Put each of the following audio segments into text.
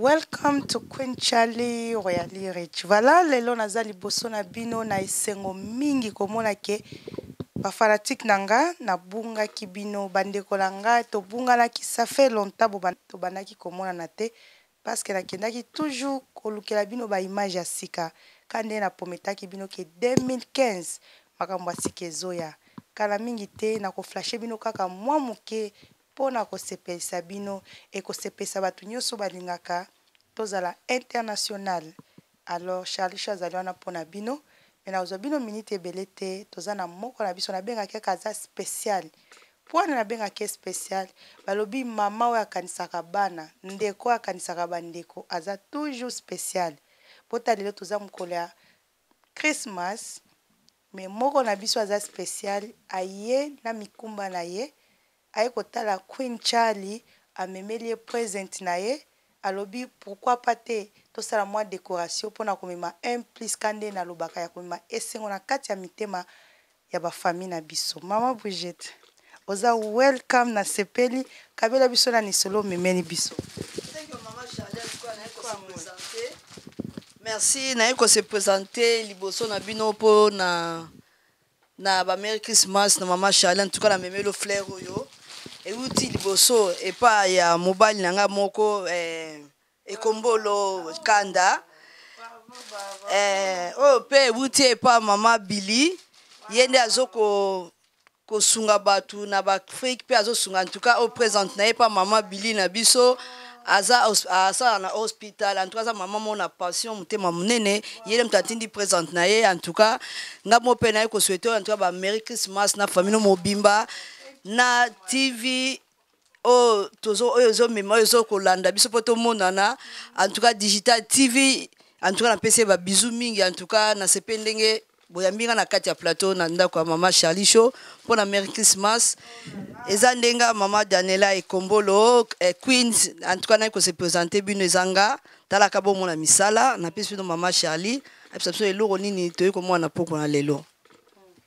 Welcome to Queen Charly Royalie Rich. Voilà, lelo naza liboso na bino na esengo mingi komona ke ba fanatique na nga nabungaki bino bandeko na nga tobunganaki ça fait longtemps tobandaki komonana te parce que nakendaki toujours kolukela bino ba image ya sika ka nde na prometaki bino ke 2015 makambo ya sika ezoya kala mingi te nakoflashe bino kaka mwa moke Mpo na kosepelisa bino, ekosepelisa bato nyoso balingaka tozala international. Alors Charlesho azali wana mpo na bino, mais nakozwa bino minute ebele te, toza na moko na biso nabengaki ye kaza special. Mpo wana nabengaki ye special, balobi mama oyo akanisaka bana, ndeko oyo akanisaka bandeko aza toujours special. Bota lelo toza mokolo ya Christmas mais moko na biso aza special aye na mikumba na ye aye kotala Queen Charlie amemeli ye present na ye alobi pourquoi pas te tosala mwa decoration pona komema un plus kande nalobaka ya komema esengo na kati ya mitema ya ba famille na biso maman Brigitte oza welcome na sepeli kabela biso na nisolo memeli biso merci naye ko se présenter liboso na bino mpo na na ba merry christmas na mama charlin en tout cas na memelo flair oyo euti liboso epa ya mobali na ngai moko eh, ekombolo kanda eh, oyo mpe ewuti epa mama bili ye nde azoko kosunga bato na baafrike mpe azosunga antuka oyo présente na ye mpa mama bili na biso aza asala na hospital antuka aza mama moko na passion motema monene ye nde moto atindi présente na ye antuka ngai mo mpe naye kosuete oyo antuka ba merry christmas na famille mobimba na tv oyo tozo oyo ezomema oyo ezokolanda biso mpo tomonana en tout cas digital tv en tout cas napesi ye babizu mingi en tout cas nasepe ndenge boyambi nga na kati ya plateau na ndako ya mama charlie show mpo na merry christmas eza nde nga mama daniela ekombolo eh, queens en tout cas naye kose présente bino eza nga talaka bomona misala napesi bino mama charlie apesa biso eloko nini toyei komona na pokona lelo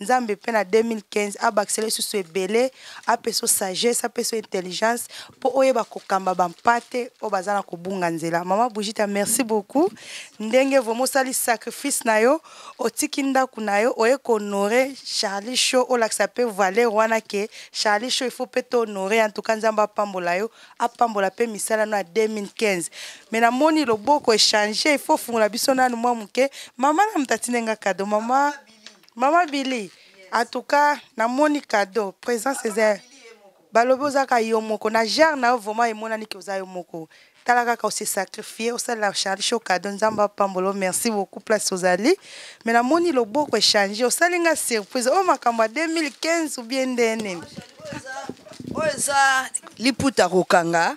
nzambe mpe na 2015 abakisela lisusu ebele apeso sagesse apeso intelligence mpo oyeba kokamba bampate oyo baza na kobunga nzela mama bujita merci beaucoup ndenge vraimen osali sacrifice na yo otiki ndako na yo oye kohonore charlie show olakisa mpe valer wana ke charlie show ifo mpe tohonore en tout cas nzambe apambola yo apambola mpe misala no ya 2015 me namoni loboko echange ifo ofungola biso nanu mwa moke mama na moto atindenge kado mama Maman Billy, yes. en tout cas, na moni cadeau, présence eza balobi oza ka yo moko na genre na yo vraiment emonani ke oza yo moko tala kaka ose sacrifie osalela charli sho cadeau nzambe apambolo merci beaucoup place ozali me namoni loboko echange osali nga surprise oyo oh, makambo ya 2015 ou bien nde nini oyo eza liputa kokanga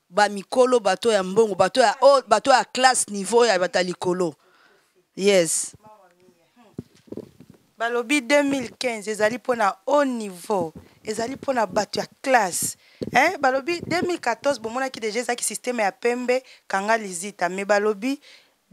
ba mikolo bato ya mbongo bato ya oh, bato ya classe niveau ya bata likolo yes balobi 2015 ezali mpo na haut niveau ezali mpo na bato ya classe eh, balobi 2014 bomonaki deja ezalaki systeme ya pembe kanga lizita me balobi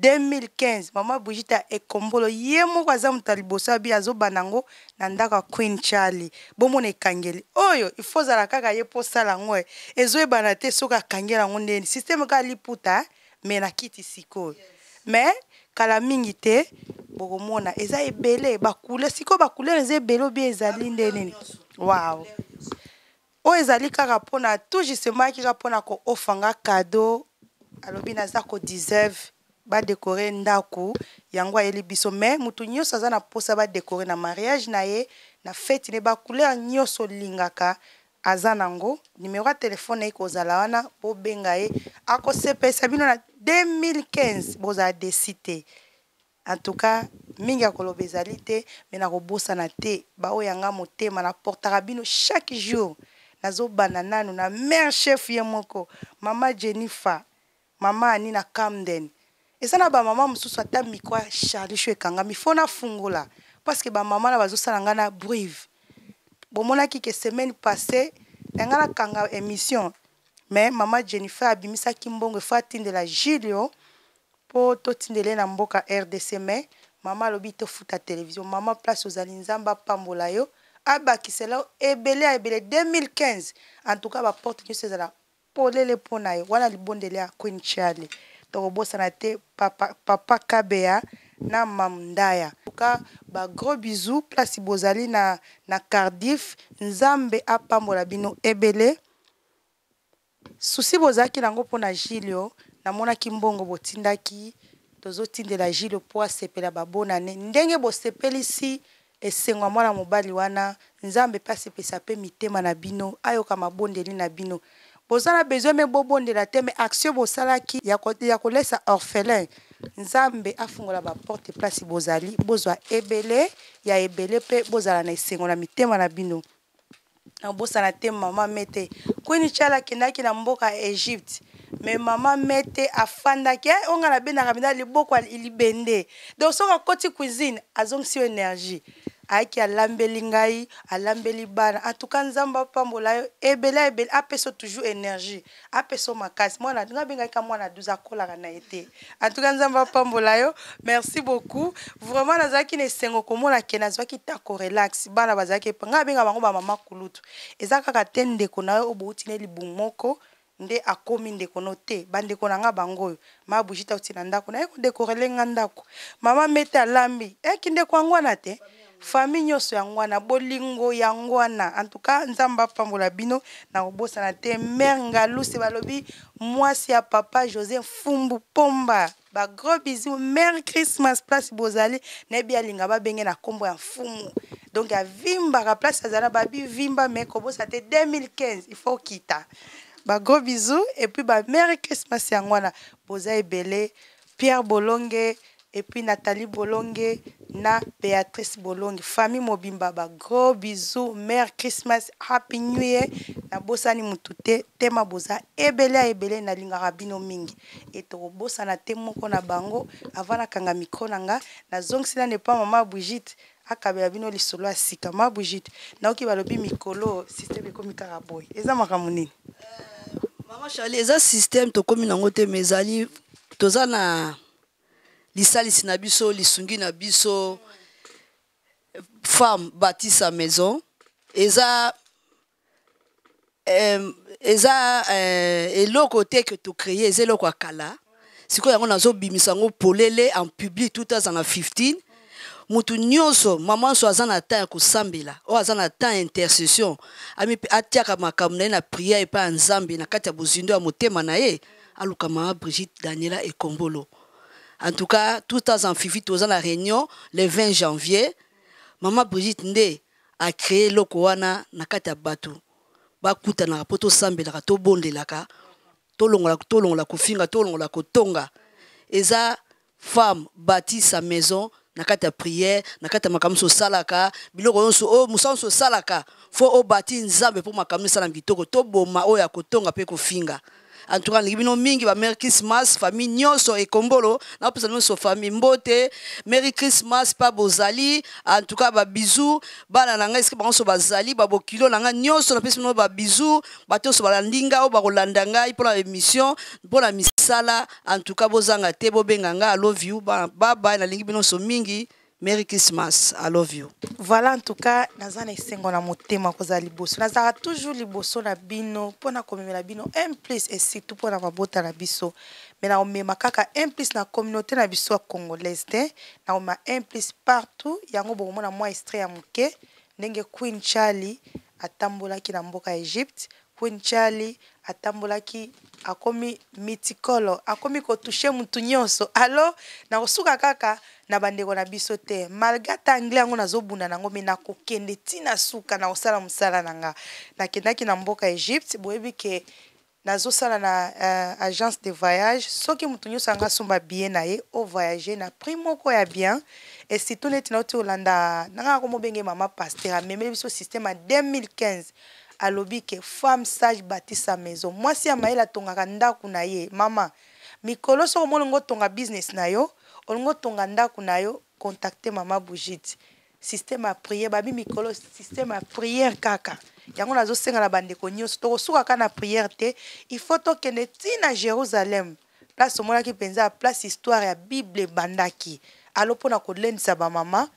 2015 maman Brigitte ya Ekombolo ye moko aza moto ya liboso abi azobanda yango na ndako ya Queen Charlie. Bomona ekangeli oyo il faut ozala kaka ye mpo osala yango eh. Ezoyebana te soki akangela yango ndenge nini. Systeme kaka liputa hein mais na kiti sikoyo. Mais kala mingi te bokomona eza ebele ba couleur sikoyo ba couleur eza ebele ou bien ezali nde nini? Wow. Oyo ezali kaka pona tout justement yaki kaka pona ko offer nga cadeau alobi naza ko deserve ba decorer ndaku yango ayeli biso mais mutu nioso aza na posa ba decorer na mariage na ye na fete ne ba couleur nioso olingaka aza na ngo numero ya telephone na ye ekozala wana bo benga ye ako sepelisa bino na 2015 bozala desi te En tout cas mingi ya koloba ezali te mais nakobosana te ba oyo ya nga motema na portaka bino chaque jour nazobanda nanu na mère chef ye moko mama Jennifer mama Annie na Camden eza na ba mama mosusu ata micro ya Charlie Show ekangami faut nafungola parce que ba mama na bazosala nga na brive bomonaki ke semaine passée na nga nakanga emission mais mama Jennifer abimisaki mbongo faut atindela Julio Po totindela ye na mboka rdc mais maman alobi tofuta television maman place ozali nzambe apambola yo abakisela yo ebele ya ebele 2015 en tout cas ba porte nioso ezala polele po nayo wana libondeli ya queen charly tokobosana te papa papa kabeya na mam ndaya en tout cas ba gros bisous place bozali na na cardiff nzambe apambola bino ebele Souci bozalaki na ngo pona julio na monaki mbongo botindaki tozo tindela julio po asepela ba bonne annee ndenge bosepelisi esengo ya mwana mobali wana nzambe pe asepelisa pe mitema na bino ayoka mabondeli na bino boza na besoin meme bobondela te mais action bosalaki ya kolesa orphelin nzambe afungola ba porte place bozali bozwa ebele ya ebele pe bozala na esengo na mitema na bino. nabosana te mama mete kwini chala akendaki na mboka ya egypte me mama mete afandaki eh, oyo ngai nabendaka mpenza liboko ya libende donc soki akoti cuisine azongisi yo énergie ayaki alambeli ngai alambeli bana antuka nzambe apambola yo ebele ebele apesa toujours énergie apesa yo makasi mwana nga abengaki ka mwana 12 akolaka na ye te en tout cas nzambe apambola yo merci beaucoup vraiment nazalaki na esengo komona ke nazwaki tako relax bana bazalaki epa nga abenga bango bamama kulutu eza kaka te ndeko na yo obouti ne libumu moko nde akomi ndeko no te bandeko na nga bango oyo ma bougie ta uti na ndako na ye ko decorele nga ndako mama mete alambi ekinde eh, kwangwana te famille nyonso yango wana bolingo yango wana en tout cas nzambe apambola bino na kobosana te mare ngaluse balobi mwasi ya papa josé mfumbu pomba bagros bisou mare christmas place bozali nayebi alinga babenge na nkombo ya mfumu donc avimbaka place azala babivimba me kobosa te 2015 il faut okita ba gros bisous et puis ba merry christmas yango wana boza ebele pierre bolonge et puis nathalie bolonge na beatrice bolonge famille mobimba ba gros bisous merry christmas happy new year nabosani motu te tema boza ebele ya ebele nalingaka bino mingi e tokobosana te moko na bango avant nakanga mikro na nga nazongisi nano epa mama brigite akabela bino lisolo ya sika ma brigitte nayoki balobi mikolo systeme ekomi kaka boye eza makambo nini euh, mama charlie eza systeme tokómi nango te ma ezali toza na lisalisi na biso lisungi na biso femme bâti sa maison eza euh, eza euh, eloko te que to créer eza eloko ya kala sikoyo yango nazobimisa yango polele en public tout aza na 15 moto nyonso mama nso aza na temps ya kosambela oyo aza na temps ya intercession atiaka makambo na ye na priere epai ya nzambe na kati ya bozindo ya motema na ye aluka mama brigitte daniela ekombolo en tout cas tout ans en fifi toza na réunion le 20 janvier mama brigitte nde a cree eloko wana na kati ya bato bakutanaka mpo tosambelaka tobondelaka tolongola tolongola kofinga tolongola kotonga eza femme bâti sa maison na kati ya prière na kati ya makambo nyonso osalaka biloko nyonso oyo mosala nyonso osalaka fo obati nzambe mpo makambo nyonso esalama kitoko toboma oyo ya kotonga mpe kofinga en tout cas nalingi bino mingi ba merry christmas famille nyonso ekombolo napesa nyonso famille mbote merry christmas pa bozali en tout cas ba bisou bana na ngai esike bango nyonso bazali babokilo na ngai nyonso napesi bino ba bisou bato nyonso balandi ngai oyo bakolanda ngai mpo na émission mpo na misala en tout cas bozanga te bobenga ngai i love you bye bye nalingi bino nyonso mingi Merry Christmas, I love you. Voilà, en tout cas, naza na esengo na motema kozala liboso. Nazala toujours liboso na bino pona komemela bino un plus et surtout pona mabota na biso. Mais na omema kaka un plus na communauté na biso congolaise te. Na omema un plus partout. Yango bokomona mwa extrait ya moke ndenge Queen Charlie atambolaki na mboka Egypte Queen Charly atambolaki akomi mitikolo akomi ko toucher mutu nionso allo nakosuka kaka na bandeko na biso te malgre ata anglais yango nazobunda nango me nakokende ti na suka nakosala mosala na nga nakendaki na mboka egypte boyebi ke nazosala na uh, agence de voyage soki moto nyonso anga asomba biye na ye ovoyage na prix moko ya bien esitu neti nauti kolanda nanga komobenge mama paster amemeli biso systeme ya 2015 alobi ke femme sage bati sa maison mwasi ya mayele atongaka ndaku na ye mama mikolo soki omoni olingi otonga business na yo olingi otonga ndaku na yo contacte mama Brigitte système ya prière babi mikolo système ya prière kaka yango nazosenga na bandeko nyonso tokosuka kaka na prière te il faut tokende ti na Jérusalem place omonaki mpenza place histoire ya bible ebandaki alo mpo na kolendisa bamama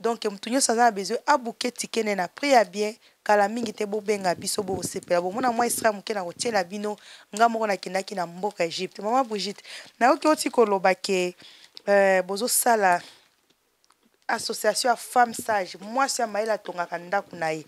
donk moto nyonso aza na besoin abuke tike ne na prix ya bien kala mingi te bobenga biso bokosepela bomona mwa estra moke na kotyela bino nga moko nakendaki na mboka egypte mama brigite nayoki oti koloba ke euh, bozosala association ya femme sage mwasi ya mayele atongaka ndako na ye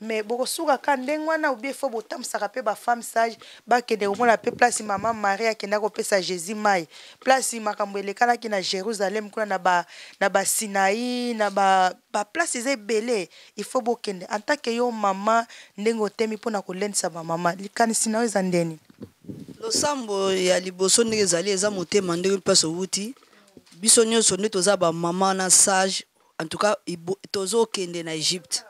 mais bokosuka ka ndenge wana obie fo botambusaka mpe bafemme sage bakende komona mpe place mama marie akenda kopesa jésus mai place makambo elekanaki na jérusalem kuna na ba na basinai na ba baplace eza ebele il faut bokende en tant que yo mama ndenge otemi mpo na kolendisa bamama likanisi na yo eza ndeni losambo ya liboso ndenge ezali eza motema ndenge mpasi owuti biso nyonso nde toza ba maman na sage en tout cas tozokende na egypte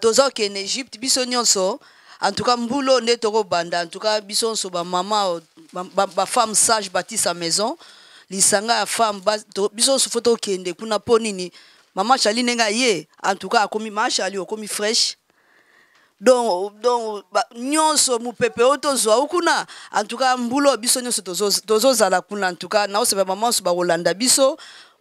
tozokende na egypte biso nyonso en tout cas mbulo nde tokobanda en tout cas biso nyonso bamama bafemme sage batisa maison lisanga ya femme biso nyonso fo tokende kuna mpo nini mama charli ndenge aye en tout cas akomi mama charli okomi fraîche donc donc nyonso mopepe oyo tozwa o kuna en tout cas mbulo biso nyonso tozozala kuna en tout cas naosepela bamanso bakolanda biso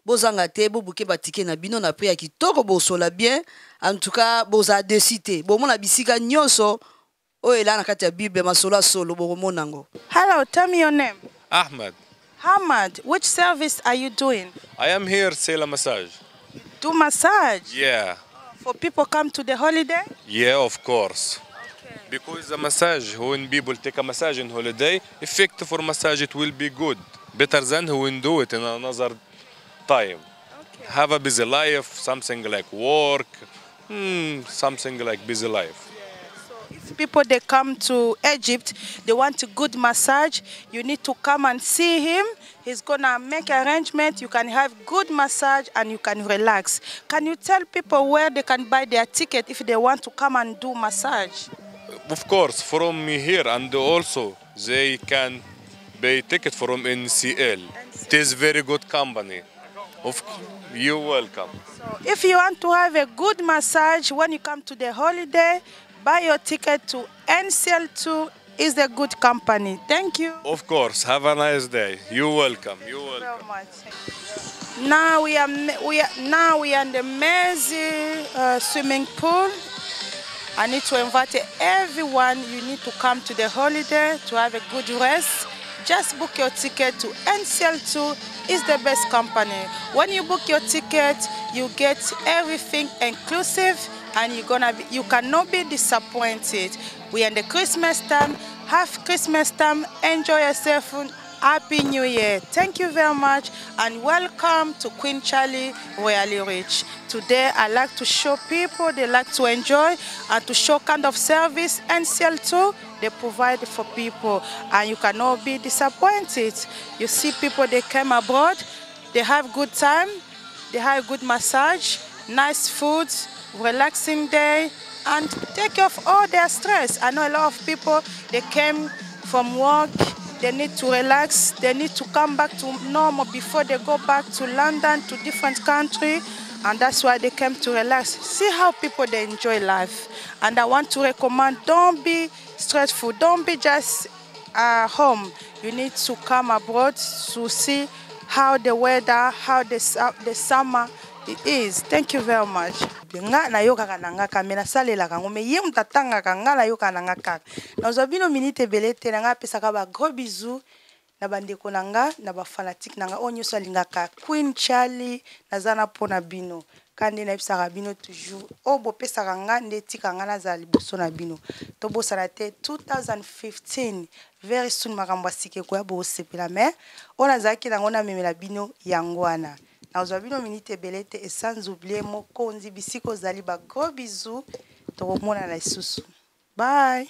bozanga te bobuke batike na bino na prix ya kitoko bosola bien en tout cas bozala desi te bomona bisika nyonso oyo elaa na kati ya bible masolo ya solo bokomona yango hello tell me your name ahmad Hamad, which service are you doing? I am here sailor massage. Do massage? Yeah. For people come to the holiday? Yeah, of course. Because the massage, when people take a massage in holiday, effect for massage it will be good. Better than when do it in another time. Okay. Have a busy life, something like work, hmm, something like busy life. if people they come to Egypt, they want a good massage, you need to come and see him. He's gonna make arrangement. You can have good massage and you can relax. Can you tell people where they can buy their ticket if they want to come and do massage? Of course, from here and also they can buy ticket from NCL. NCL. It is very good company. Of you are welcome. So if you want to have a good massage when you come to the holiday, buy your ticket to NCL2 is the good company. Thank you. Of course. Have a nice day. You're welcome. You're welcome. You so much. Now we are we are now we are in the Mezi uh, swimming pool. I need to invite everyone. You need to come to the holiday to have a good rest. Just book your ticket to NCL2 is the best company. When you book your ticket, you get everything inclusive and you're gonna be, you cannot be disappointed. We are in the Christmas time, have Christmas time, enjoy yourself, Happy New Year. Thank you very much and welcome to Queen Charlie Royally Rich. Today I like to show people, they like to enjoy and to show kind of service and sell too they provide for people and you cannot be disappointed. You see people, they came abroad, they have good time, they have good massage, nice food, relaxing day, and take off all their stress. I know a lot of people, they came from work, they need to relax, they need to come back to normal before they go back to London, to different country, and that's why they came to relax. See how people, they enjoy life. And I want to recommend, don't be Stressful. Don't be just uh, home you need to come abroad to see how the weather how the, uh, the summer it is thank you very much nga nayokaka na nga kaka me nasalelaka yango me ye moto atangaka nga nayokaka na nga kaka nazwa bino minite ebele te na nga apesaka ba gros bisous na bandeko na nga na bafanatike na nga oyo nyonso alingaka queen charlie naza na mpo na bino ka nde nayebisaka bino toujours oyo oh, bopesaka nga nde etika nga nazala liboso na bino tobosana te 2015 very soon makambo ya sika ekoya bokosepela mai oyo nazalaki nango namemela bino yango wana nazwa bino minite ebele te esanz oublie mokonzi bisika ozali bagros bizu tokomonana lisusu bye